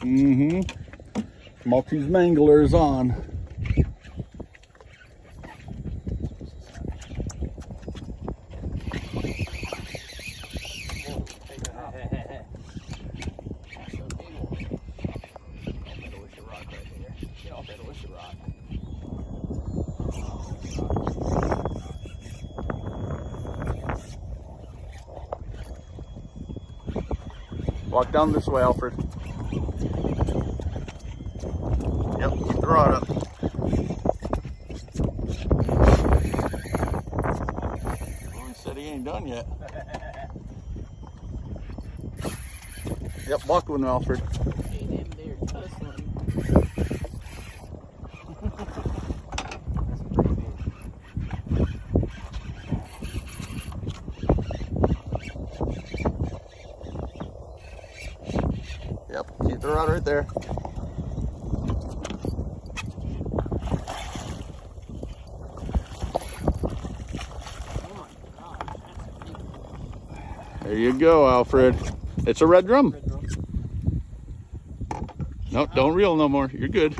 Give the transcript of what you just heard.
Mm-hmm. Maltese Mangler is on. Walk down this way, Alfred. Yep, keep the rod up. He said he ain't done yet. Yep, buckling, Alfred. Yep, keep the rod right there. There you go, Alfred. It's a red drum. No, don't reel no more. You're good.